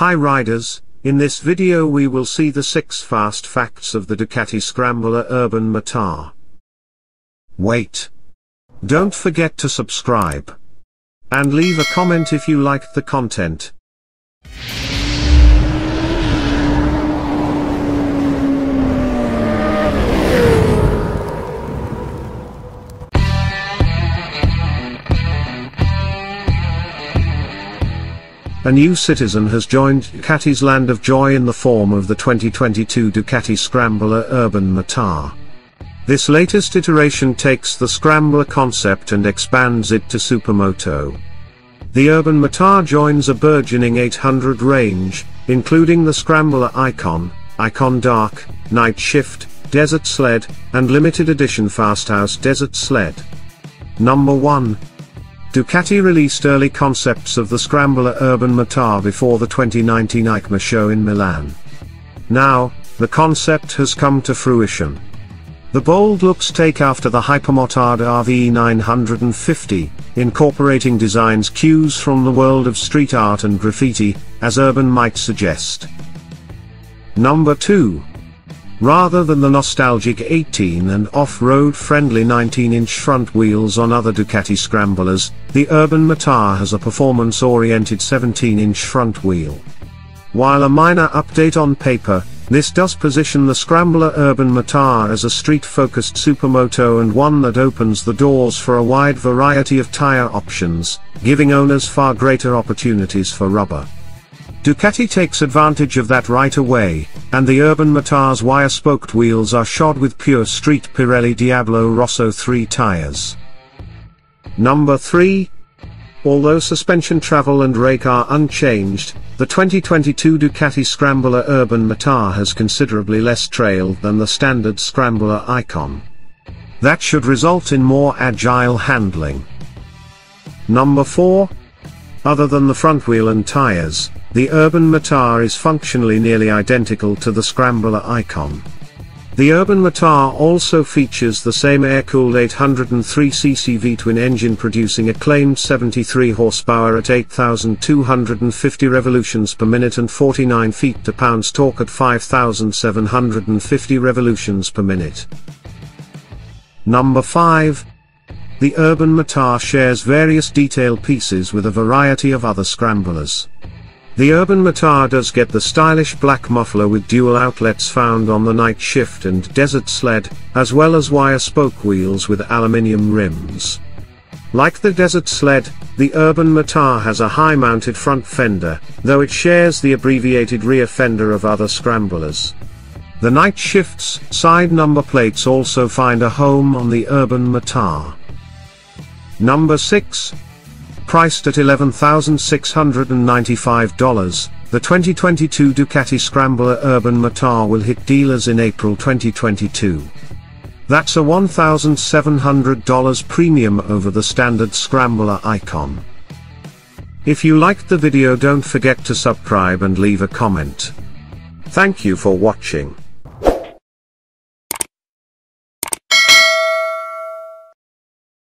Hi riders, in this video we will see the 6 fast facts of the Ducati Scrambler Urban Motard. Wait. Don't forget to subscribe. And leave a comment if you liked the content. A new citizen has joined Ducati's Land of Joy in the form of the 2022 Ducati Scrambler Urban Motard. This latest iteration takes the Scrambler concept and expands it to Supermoto. The Urban Motard joins a burgeoning 800 range, including the Scrambler Icon, Icon Dark, Night Shift, Desert Sled, and limited edition Fasthouse Desert Sled. Number 1. Ducati released early concepts of the Scrambler Urban Motard before the 2019 EICMA show in Milan. Now, the concept has come to fruition. The bold looks take after the Hypermotard RV 950, incorporating designs cues from the world of street art and graffiti, as urban might suggest. Number 2. Rather than the nostalgic 18 and off-road friendly 19-inch front wheels on other Ducati Scramblers, the Urban Motard has a performance-oriented 17-inch front wheel. While a minor update on paper, this does position the Scrambler Urban Motard as a street-focused supermoto and one that opens the doors for a wide variety of tire options, giving owners far greater opportunities for rubber. Ducati takes advantage of that right away, and the Urban Motard's wire-spoked wheels are shod with pure street Pirelli Diablo Rosso 3 tires. Number 3. Although suspension travel and rake are unchanged, the 2022 Ducati Scrambler Urban Motard has considerably less trail than the standard Scrambler Icon. That should result in more agile handling. Number 4. Other than the front wheel and tires, the Urban Motard is functionally nearly identical to the Scrambler Icon. The Urban Motard also features the same air-cooled 803cc V-twin engine producing a claimed 73 horsepower at 8,250 revolutions per minute and 49 feet-to-pounds torque at 5,750 revolutions per minute. Number 5. The Urban Motard shares various detail pieces with a variety of other scramblers. The Urban Motard does get the stylish black muffler with dual outlets found on the Night Shift and Desert Sled, as well as wire spoke wheels with aluminium rims. Like the Desert Sled, the Urban Motard has a high-mounted front fender, though it shares the abbreviated rear fender of other scramblers. The Night Shift's side number plates also find a home on the Urban Motard. Number 6, Priced at $11,695, the 2022 Ducati Scrambler Urban Motard will hit dealers in April 2022. That's a $1,700 premium over the standard Scrambler Icon. If you liked the video don't forget to subscribe and leave a comment. Thank you for watching.